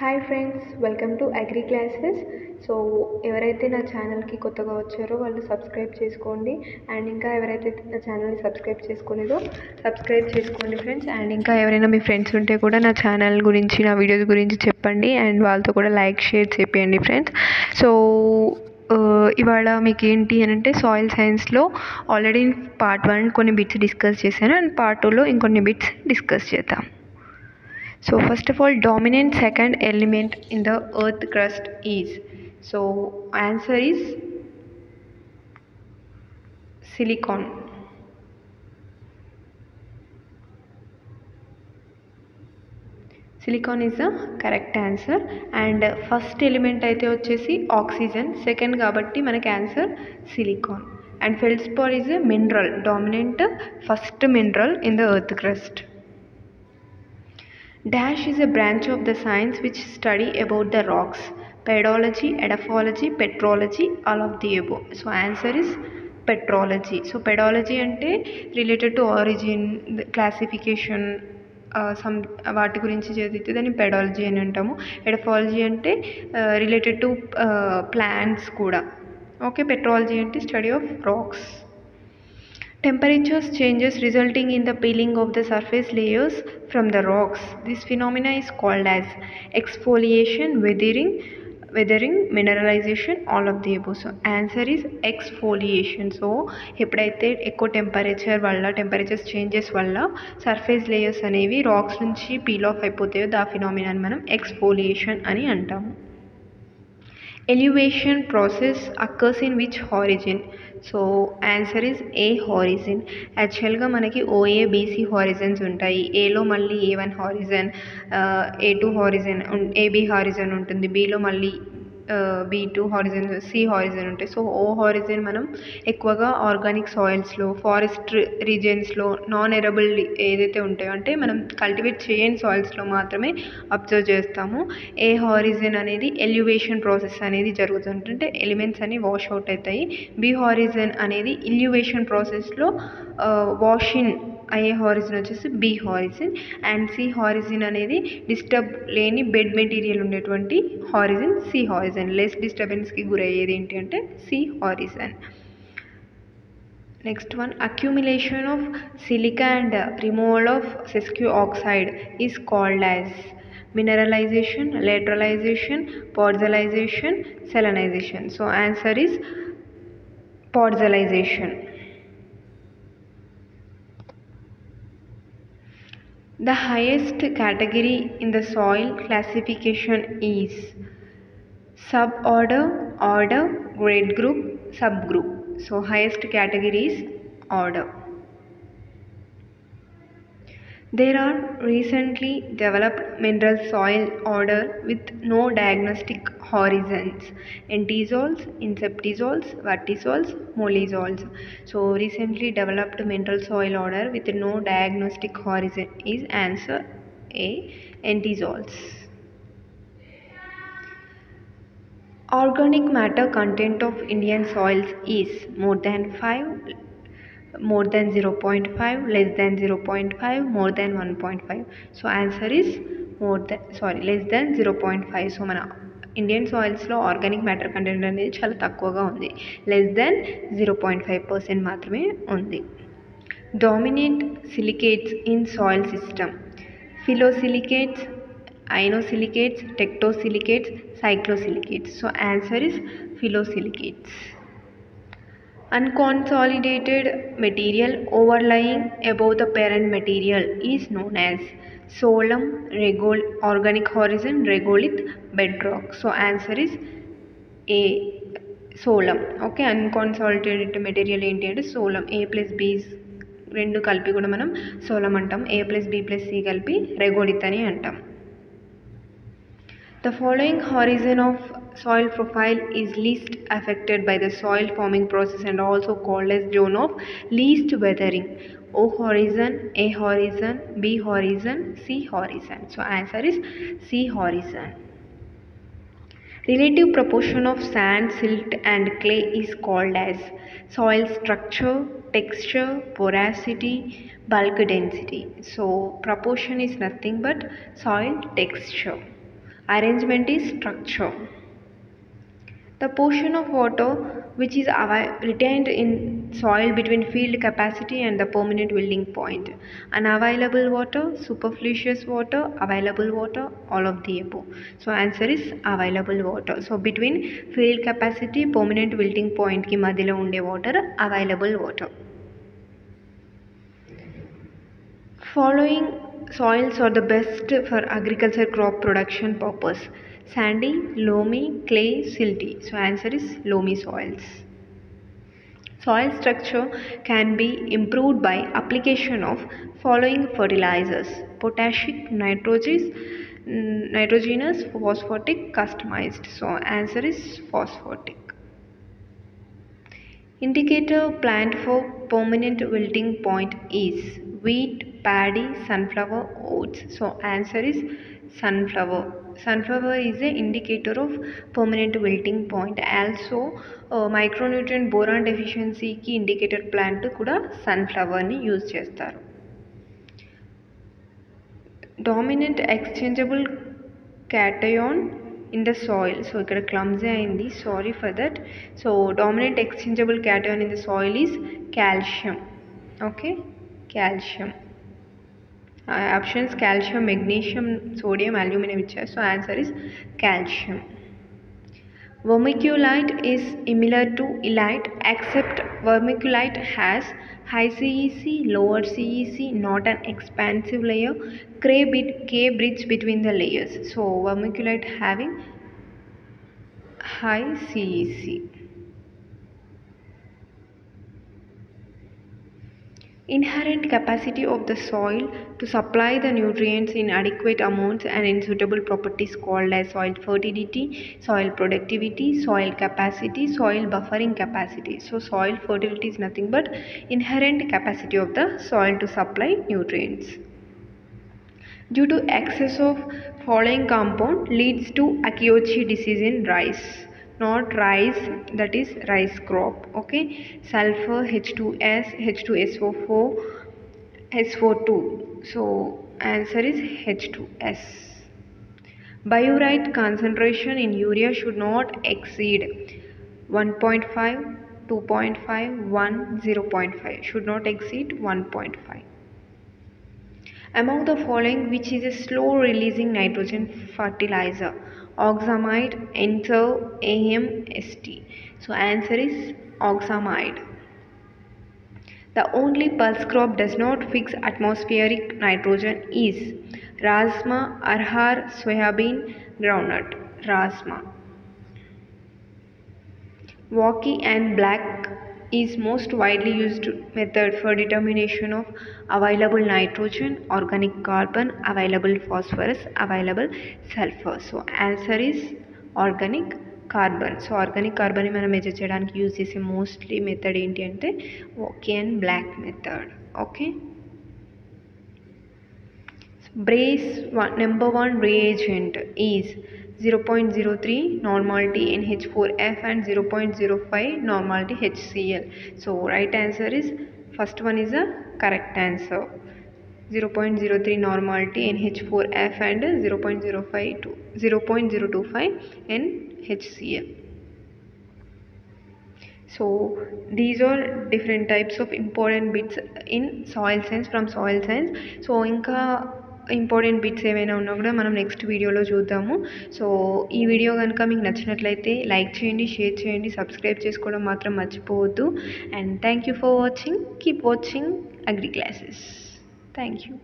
Hi friends welcome to agri classes so ఎవరైతే నా ఛానల్కి కొత్తగా వచ్చారో వాళ్ళు సబ్స్క్రైబ్ చేసుకోండి. అండ్ ఇంకా ఎవరైతే నా ఛానల్ని సబ్స్క్రైబ్ చేసుకోలేదో సబ్స్క్రైబ్ చేసుకోండి ఫ్రెండ్స్ అండ్ ఇంకా ఎవరైనా మీ ఫ్రెండ్స్ ఉంటే కూడా నా ఛానల్ గురించి నా వీడియోస్ గురించి చెప్పండి. అండ్ వాళ్ళతో కూడా లైక్ షేర్ చేయండి ఫ్రెండ్స్ సో ఇవాళ మీకు ఏంటి అని అంటే సాయిల్ సైన్స్లో ఆల్రెడీ పార్ట్ వన్ కొన్ని బిట్స్ డిస్కస్ చేశాను. అండ్ పార్ట్ టూలో ఇంకొన్ని బిట్స్ డిస్కస్ చేద్దాం. So first of all, dominant second element in the earth crust is. So answer is silicon. Silicon is the correct answer and first element అయితే వచ్చేసి oxygen second కాబట్టి మనకి answer silicon and feldspar is a mineral dominant first mineral in the earth crust Dash is a branch of the science which study about the rocks pedology edaphology petrology all of the above so answer is petrology so pedology అంటే related to origin classification some వాటి గురించి చదివితే దాన్ని pedology అని అంటాము. Edaphology అంటే related to plants కూడా. Okay petrology అంటే study of rocks Temperatures changes resulting in the peeling of the surface layers from the rocks. This phenomena is called as exfoliation, weathering, weathering, mineralization, all of the above. So answer is exfoliation. So ఎప్పుడైతే ఎక్కువ temperature వల్ల temperatures changes వల్ల surface layers అనేవి rocks నుంచి peel off అయిపోతాయో దా ఫినామినాని మనం ఎక్స్ఫోలియేషన్ అని అంటాము eluviation process occurs in which horizon so answer is A horizon యాక్చువల్గా మనకి O A B C horizons ఉంటాయి. ఏలో మళ్ళీ A one horizon A two horizon AB horizon ఉంటుంది. బీలో మళ్ళీ B two horizon C horizon ఉంటాయి సో ఓ హారిజన్ మనం ఎక్కువగా ఆర్గానిక్ సాయిల్స్లో ఫారెస్ట్ రీజియన్స్లో నాన్ ఎరబుల్ ఏదైతే ఉంటాయో అంటే మనం కల్టివేట్ చేయని సాయిల్స్లో మాత్రమే అబ్జర్వ్ చేస్తాము. ఏ హారిజన్ అనేది ఎల్యువేషన్ ప్రాసెస్ అనేది జరుగుతుంటుంటే ఎలిమెంట్స్ అన్ని వాష్ అవుట్ అవుతాయి. బి హారిజన్ అనేది ఇల్యువేషన్ ప్రాసెస్లో వాషింగ్ అయ్యే హారిజిన్ వచ్చేసి B horizon and C horizon అనేది డిస్టర్బ్ లేని బెడ్ మెటీరియల్ ఉండేటువంటి హారిజన్ సి హారిజన్ లెస్ డిస్టర్బెన్స్కి గురయ్యేది ఏంటి అంటే C horizon next one accumulation of silica and removal of sesquioxide is called as mineralization laterization podzolization salinization so answer is podzolization The highest category in the soil classification is suborder, order, grade group, subgroup. So highest category is order. There are recently developed mineral soil order with no diagnostic horizons entisols, inceptisols, vertisols, mollisols. So recently developed mineral soil order with no diagnostic horizon is answer A entisols. Organic matter content of Indian soils is more than 5 more than 0.5 less than 0.5 more than 1.5 so answer is more than sorry less than 0.5 so మన Indian సాయిల్స్లో organic matter content అనేది చాలా తక్కువగా ఉంది. Less than zero point five percent మాత్రమే ఉంది. Dominate silicates in soil system phyllosilicates inosilicates tectosilicates cyclosilicates so answer is phyllosilicates unconsolidated material overlying above the parent material is known as soilum, regol, organic horizon, regolith, bedrock. So answer is A. సోలం okay అన్కాన్సాలిడేటెడ్ material ఏంటి అంటే సోలం ఏ plus B రెండు కలిపి కూడా మనం సోలం అంటాం ఏ plus B plus C కలిపి regolith అని అంటాం The following horizon of soil profile is least affected by the soil forming process and also called as zone of least weathering. O horizon, A horizon, B horizon, C horizon. So answer is C horizon. Relative proportion of sand, silt and clay is called as soil structure, texture, porosity, bulk density. So proportion is nothing but soil texture. arrangement is structure the portion of water which is retained in soil between field capacity and the permanent wilting point. Unavailable water, superfluous water, available water, all of the above. So answer is available water. So between field capacity, permanent wilting point ki madhilo unde water, available water. Following soils are the best for agriculture crop production purpose sandy loamy clay silty. So answer is loamy soils. Soil structure can be improved by application of following fertilizers. Potassic mm, nitrogenous nitrogenous phosphatic customized. So answer is phosphatic indicator plant for permanent wilting point is wheat paddy sunflower oats. So answer is sunflower sunflower is a indicator of permanent wilting point. Also micronutrient boron డెఫిషియన్సీకి indicator plant కూడా సన్ఫ్లవర్ని use చేస్తారు. Dominant exchangeable cation in the soil so ఇక్కడ clumsy అయింది. Sorry for that so dominant exchangeable cation in the soil is calcium okay calcium Uh, options calcium, magnesium, sodium, aluminum. So answer is calcium. Vermiculite is similar to illite except vermiculite has high CEC, lower CEC, not an expansive layer, K, bit, K bridge between the layers. So vermiculite having high CEC. Inherent capacity of the soil to supply the nutrients in adequate amounts and in suitable properties called as soil fertility, soil productivity, soil capacity, soil buffering capacity. So soil fertility is nothing but inherent capacity of the soil to supply nutrients. Due to excess of following compound leads to Akiochi disease in rice not rice that is rice crop okay? Sulfur h2s h2so4 s42 so answer is h2s biuret concentration in urea should not exceed 1.5 2.5 1 0.5 should not exceed 1.5 among the following which is a slow releasing nitrogen fertilizer oxamide enter amst so answer is oxamide. The only pulse crop does not fix atmospheric nitrogen is rajma arhar soybean groundnut. Rajma Walkley and black is most widely used method for determination of available nitrogen, organic carbon, available phosphorus, available sulfur. So answer is organic carbon. So organic carbon is measured and uses mostly method in okay and black method. Okay. So Bray's one number one reagent is 0.03 normality NH4F and 0.05 normality HCl. So right answer is first one is a correct answer. 0.03 normality NH4F and 0.05 to 0.025 in HCl. So these are different types of important bits in soil science from soil science. So ఇంకా important bits ఏమైనా ఉన్నా కూడా మనం next వీడియోలో చూద్దాము. So ఈ video కనుక మీకు నచ్చినట్లయితే లైక్ చేయండి షేర్ చేయండి సబ్స్క్రైబ్ చేసుకోవడం మాత్రం మర్చిపోవద్దు. And thank you for watching. Keep watching agri classes. Thank you.